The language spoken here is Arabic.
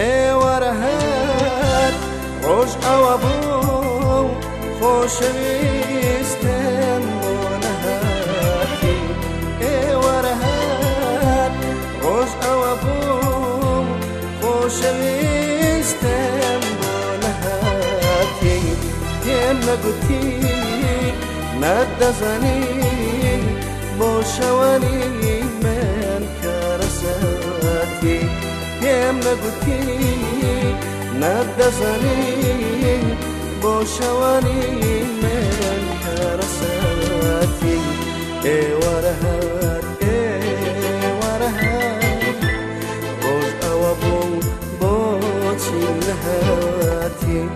ئێوەرە هەر ڕۆژ ئەوە بوو خۆشەویستم بۆنەهاتی ئێوەرە هەر ڕۆژ خوش بوو خۆشەویستم بۆنەهاتی پێم نەگوتی نەدەزانی بۆ شەوەنی من ببكي نبدا زنين بوشوانين من حرساتي اي ورهات اي ورهات بوش اوابون بوش الهاتي